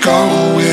go away.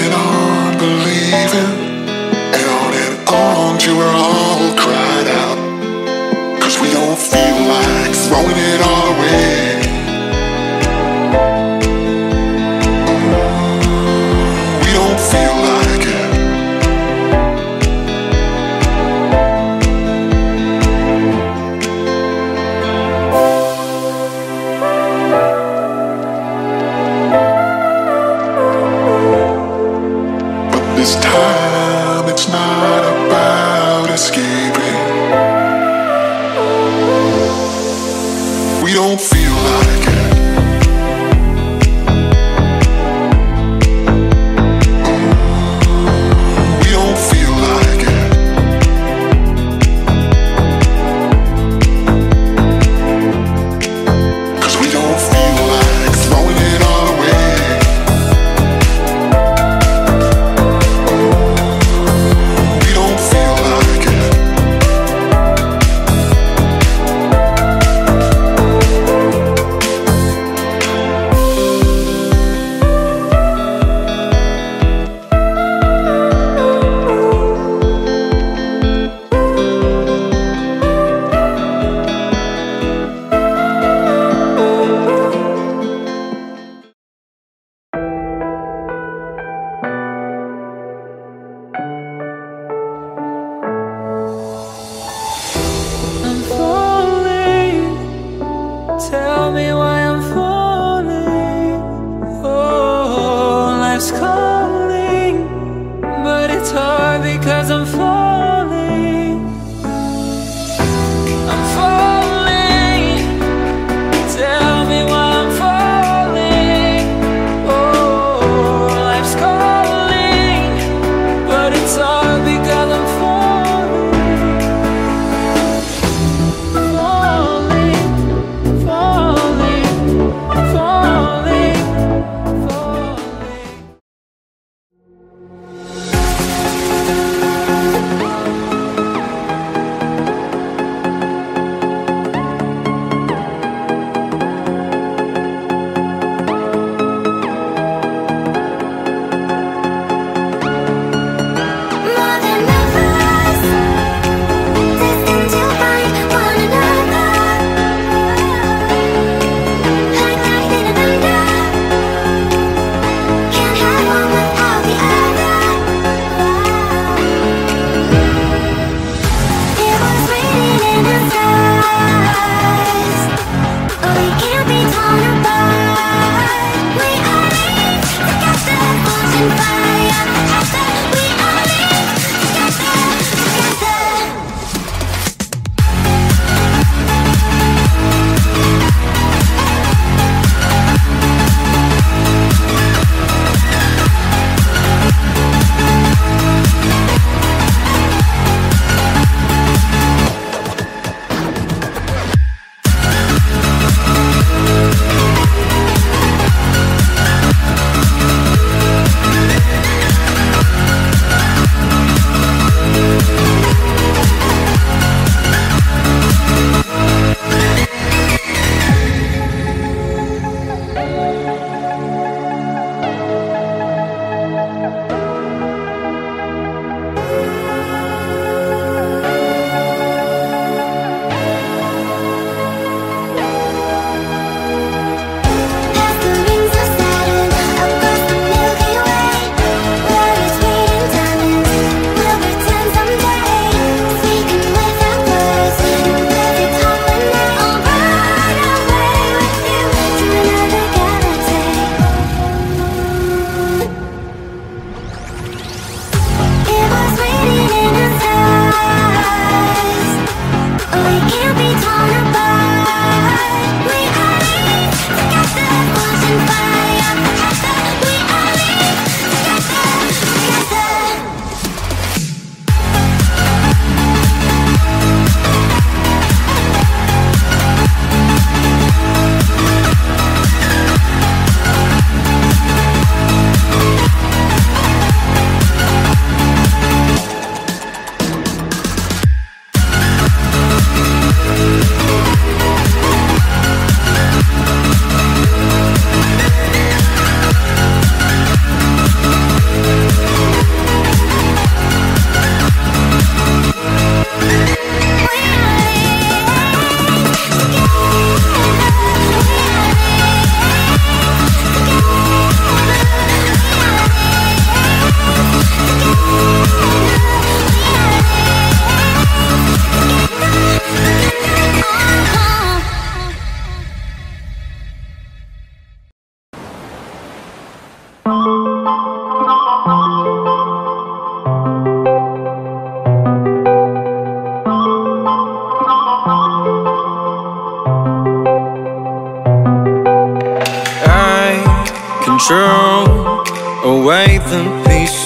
Feel like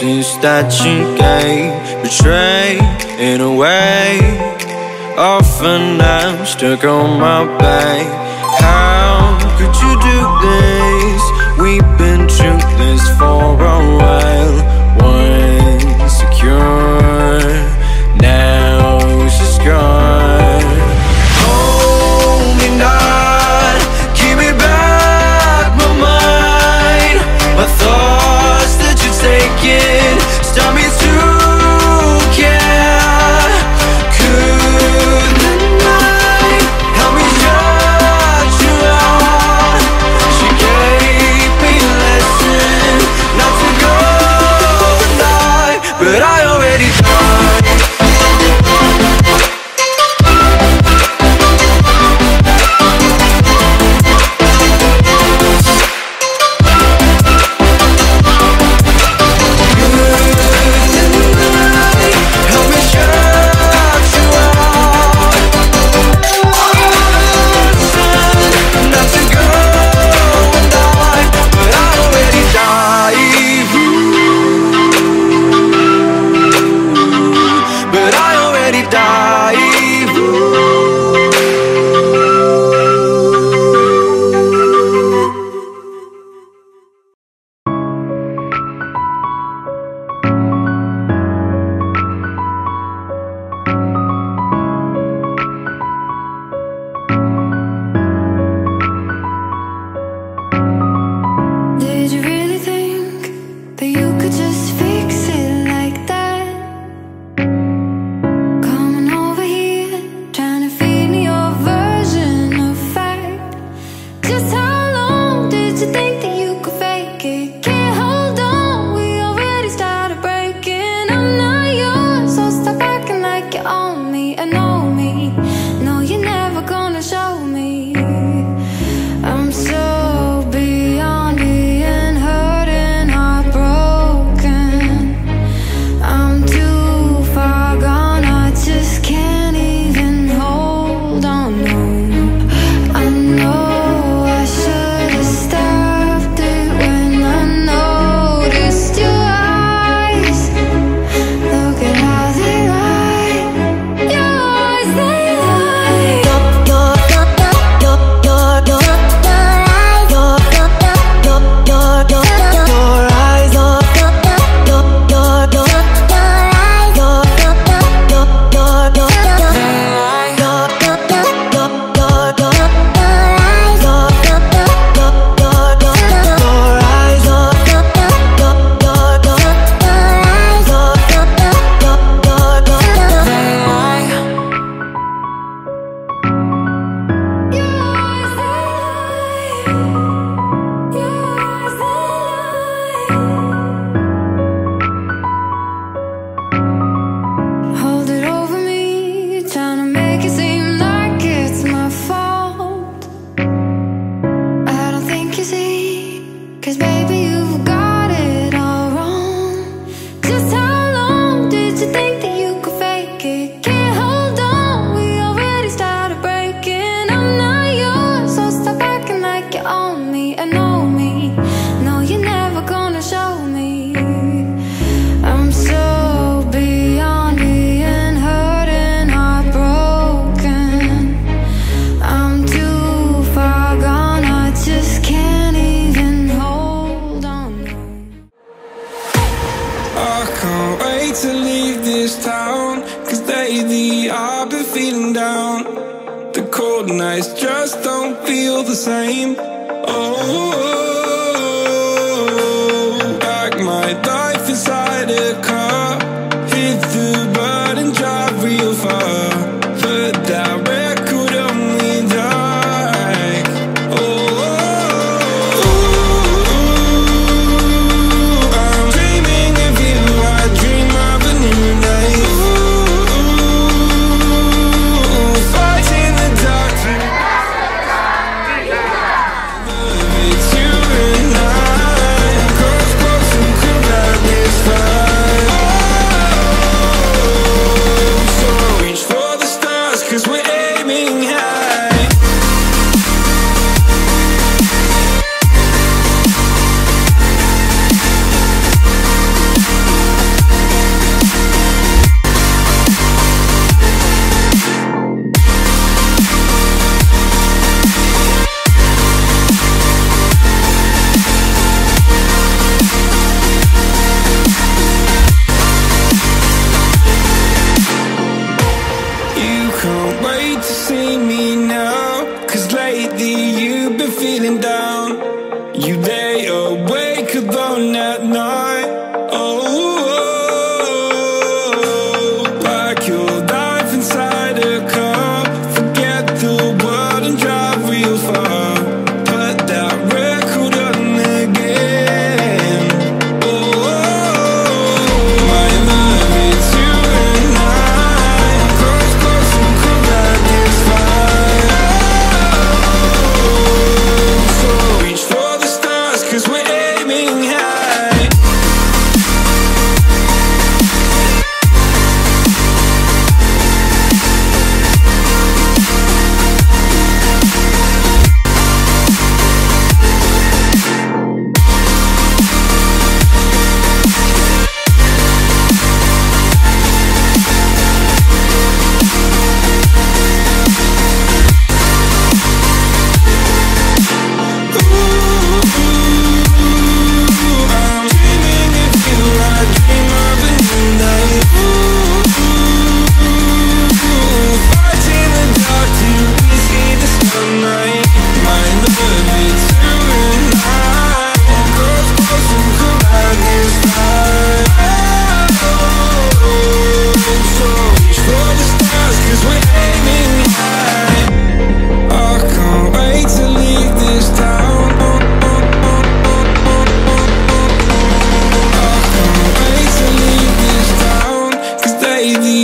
Since that you gave betrayed in a way. Often I'm stuck on my back. How could you do this? We've been through this for a while. me and know me. No, you're never gonna show me. I'm so beyond being hurt and heartbroken. I'm too far gone, I just can't even hold on. I can't wait to leave this town Cause daily I've been feeling down. The cold nights just don't feel the same. Ooh.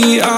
we are